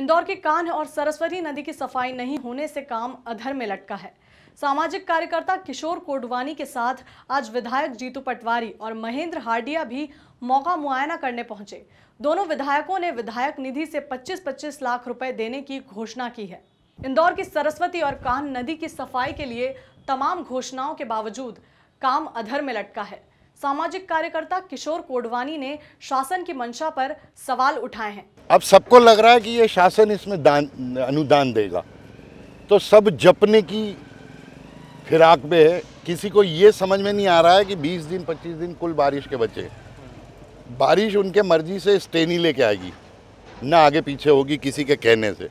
इंदौर के कान्ह और सरस्वती नदी की सफ़ाई नहीं होने से काम अधर में लटका है। सामाजिक कार्यकर्ता किशोर कोडवानी के साथ आज विधायक जीतू पटवारी और महेंद्र हार्डिया भी मौका मुआयना करने पहुँचे। दोनों विधायकों ने विधायक निधि से 25-25 लाख रुपए देने की घोषणा की है। इंदौर की सरस्वती और कान्ह नदी की सफ़ाई के लिए तमाम घोषणाओं के बावजूद काम अधर में लटका है। सामाजिक कार्यकर्ता किशोर कोडवानी ने शासन की मंशा पर सवाल उठाए हैं। अब सबको लग रहा है कि ये शासन इसमें दान, अनुदान देगा। तो सब जपने की फिराक में है। किसी को ये समझ में नहीं आ रहा है कि 20 दिन 25 दिन कुल बारिश के बचे बारिश उनके मर्ज़ी से स्टे नहीं लेके आएगी। ना आगे पीछे होगी किसी के कहने से।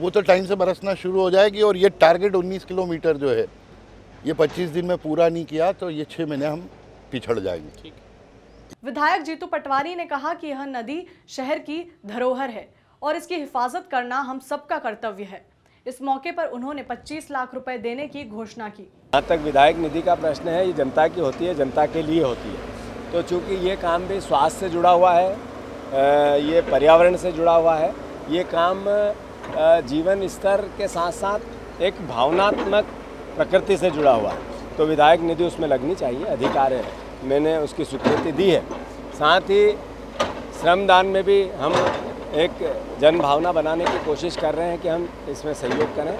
वो तो टाइम से बरसना शुरू हो जाएगी और ये टारगेट 19 किलोमीटर जो है, ये 25 दिन में पूरा नहीं किया तो ये छः महीने हम पिछड़ जाएँगे। विधायक जीतू पटवारी ने कहा कि यह नदी शहर की धरोहर है और इसकी हिफाजत करना हम सबका कर्तव्य है। इस मौके पर उन्होंने 25 लाख रुपए देने की घोषणा की। जहाँ तक विधायक निधि का प्रश्न है ये जनता की होती है जनता के लिए होती है। तो चूँकि ये काम भी स्वास्थ्य से जुड़ा हुआ है ये पर्यावरण से जुड़ा हुआ है ये काम जीवन स्तर के साथ साथ एक भावनात्मक प्रकृति से जुड़ा हुआ है। तो विधायक निधि उसमें लगनी चाहिए, अधिकार है। मैंने उसकी स्वीकृति दी है। साथ ही श्रमदान में भी हम एक जन भावना बनाने की कोशिश कर रहे हैं कि हम इसमें सहयोग करें।